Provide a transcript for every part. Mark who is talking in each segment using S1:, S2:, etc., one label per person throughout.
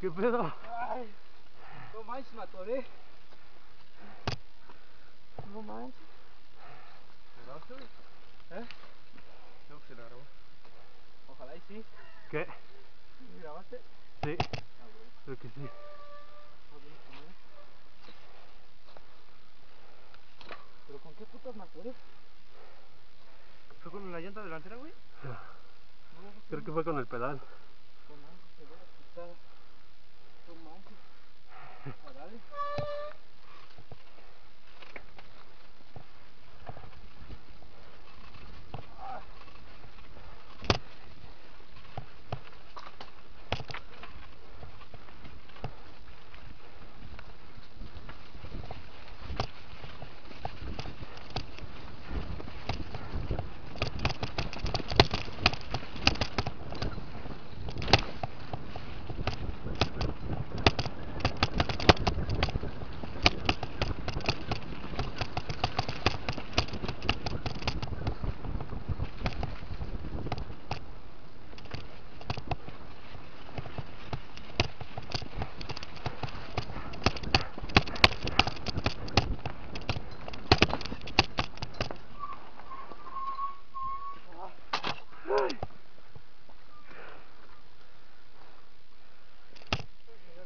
S1: ¿Qué pedo?
S2: Ay, no manches, me atoré. No manches.
S1: ¿Grabaste, güey?
S2: ¿Eh?
S1: No, se la grabó.
S2: Ojalá y sí.
S1: ¿Qué?
S2: ¿Me grabaste?
S1: Sí,
S2: Ah, bueno.
S1: creo que sí.
S2: ¿Pero con qué putas me atoré?
S1: ¿Fue con la llanta delantera, güey?
S2: No,
S1: Creo que fue con el pedal.
S2: con algo la quitada. No. Ah, dale.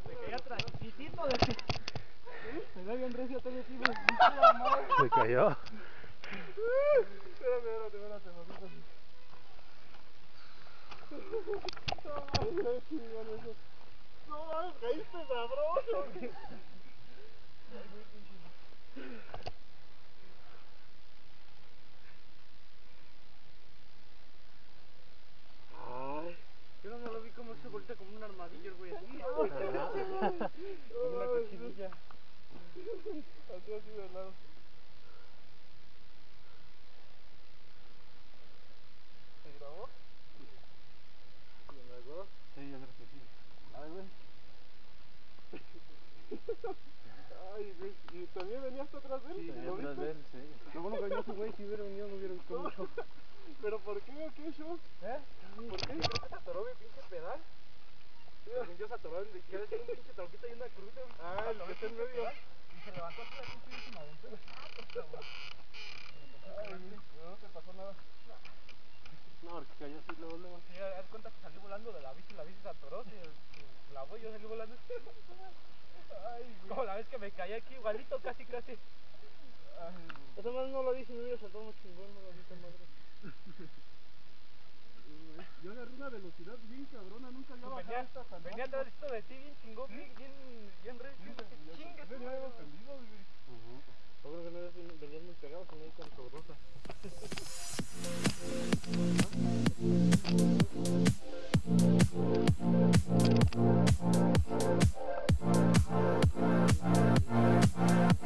S2: Me caí atrásitito de... Me da bien recio todo aquí, güey.
S1: Se cayó.
S2: Espérate, espérate, espérate, mamita. No mames, caíste sabroso.
S1: Yo no lo vi como se voltea como un armadillo, güey. Así.
S2: Como una cochinilla. Así, así de lado. ¿Se grabó? ¿Se grabó?
S1: Sí, yo creo que sí.
S2: Ay, güey. Ay, güey. ¿Y también venías atrás de él?
S1: Sí,
S2: ¿Lo
S1: atrás
S2: viste?
S1: de él, sí. Lo bueno que venía ese güey, si hubiera venido no hubiera visto mucho.
S2: ¿Pero por qué o qué show?
S1: ¿Eh?
S2: ¿Por qué?
S1: Se atoró mi pinche pedal. Yo se atoró en que un pinche tronquito y una cruz.
S2: Ah, el que está en medio.
S1: Y se levantó así la pinche última aventura. Ah,
S2: no te pasó nada.
S1: No, porque cayó así luego, luego. Sí, haz cuenta que salí volando de la bici, la bici se atoró, se, se la voy, yo salí volando. Como la vez que me caí aquí, igualito, casi, casi. Eso más no lo dije, me hubiera saltado un chingón, no lo dije, madre.
S2: Yo agarré una velocidad bien cabrona, nunca pues había bajado
S1: venía,
S2: hasta San
S1: Venía atrás de ti, bien chingón, bien, bien, bien re, chingas.
S2: Venía defendido, güey.
S1: Yo creo que no venías muy pegado, sino ahí con sobrosa.
S3: Thank you. Thank you.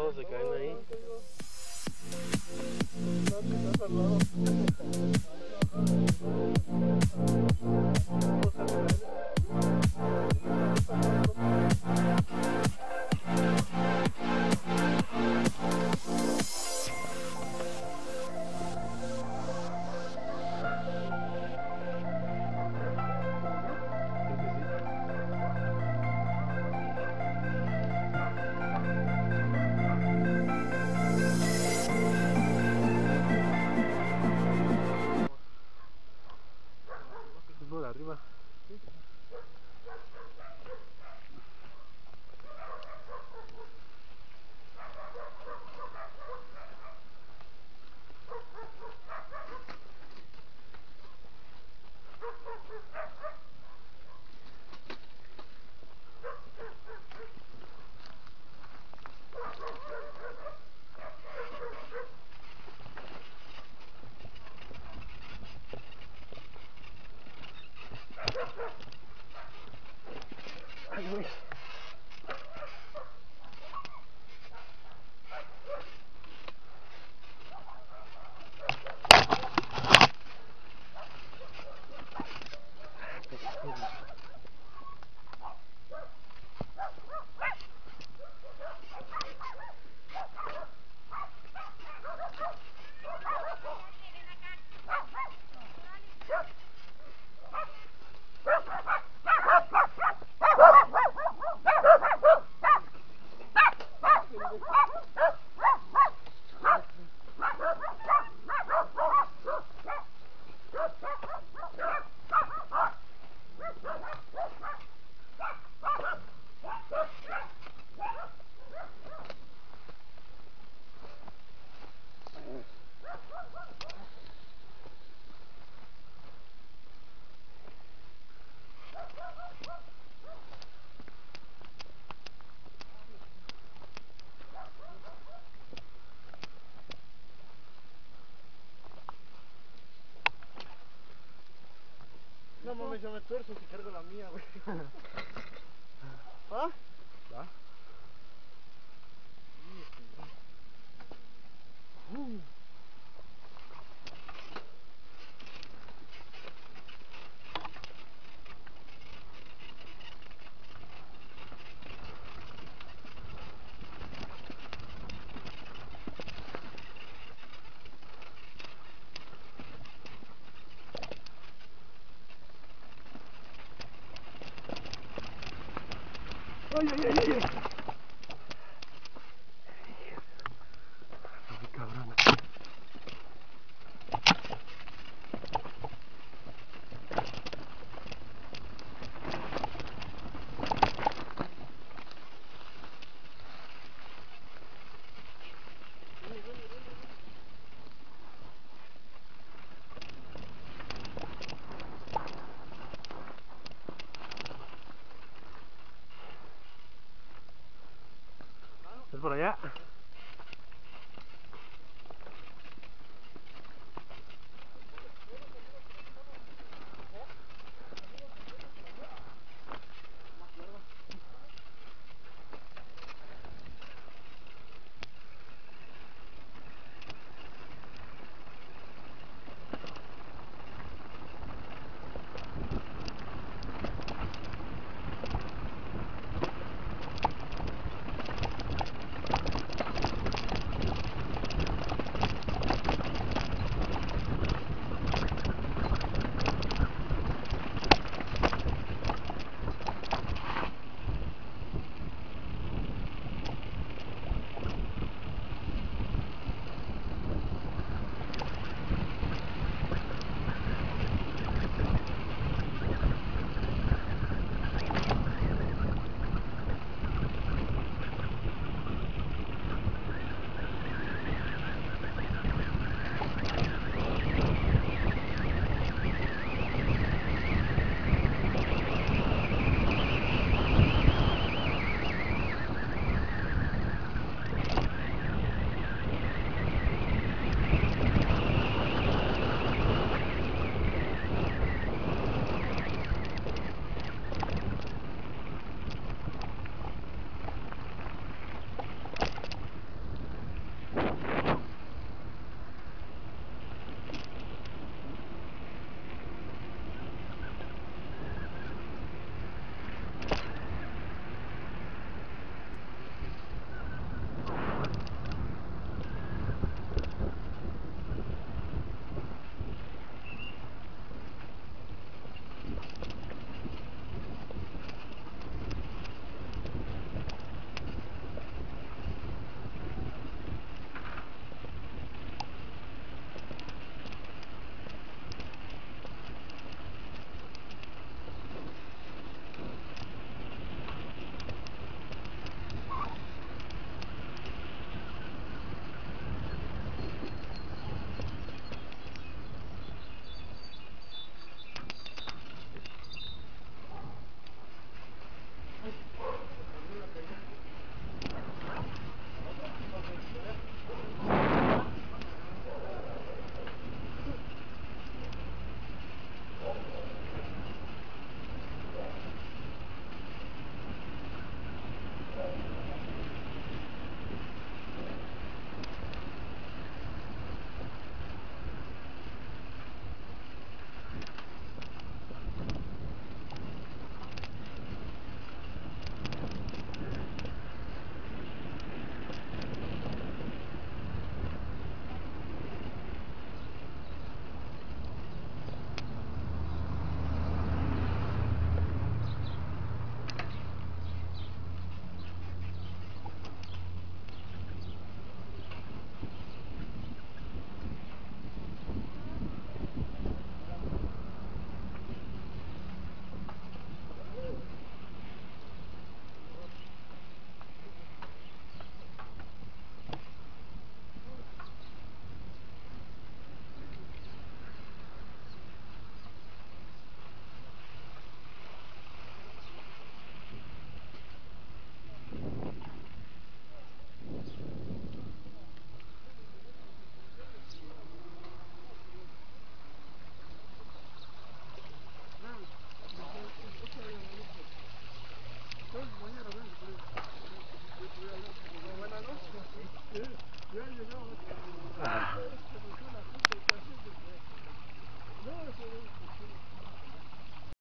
S3: todos se caen ahí. Luiz.
S1: No mames, yo me tuerzo si cargo la mía, güey. ¿Ah?
S3: ¿Va?
S1: Uh.
S3: Ay, ay, ay, ay.